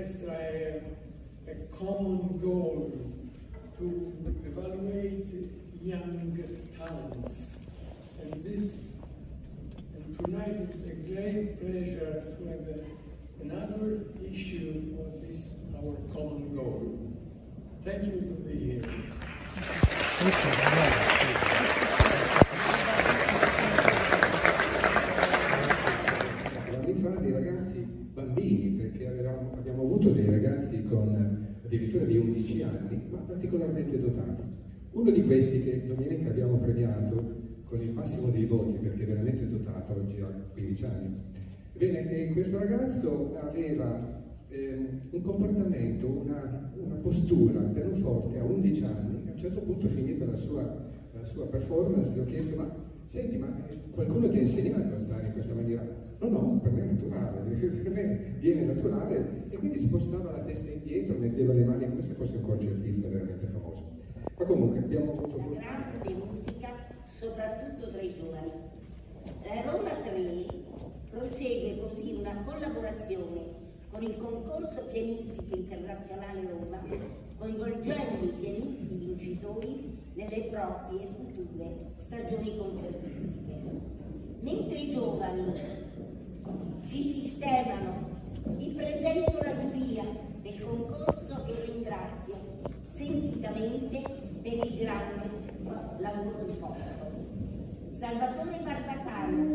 have a common goal to evaluate young talents. And this, and tonight it's a great pleasure to have another issue of this, our common goal. Thank you to be here. 11 anni, ma particolarmente dotati. Uno di questi che domenica abbiamo premiato con il massimo dei voti, perché è veramente dotato, oggi ha 15 anni. Bene, questo ragazzo aveva ehm, un comportamento, una, una postura pianoforte a 11 anni, a un certo punto finita la sua, la sua performance, gli ho chiesto, ma Senti, ma qualcuno ti ha insegnato a stare in questa maniera? No, no, per me è naturale, per me viene naturale e quindi spostava la testa indietro, metteva le mani come se fosse un concertista veramente famoso. Ma comunque abbiamo avuto fortuna. grande musica, soprattutto tra i giovani. La Roma 3 prosegue così una collaborazione con il concorso pianistico internazionale Roma, coinvolgendo i pianisti vincitori nelle proprie future stagioni concertistiche. Mentre i giovani si sistemano, vi presento la giuria del concorso che ringrazio sentitamente per il grande lavoro svolto. Salvatore Barbacano,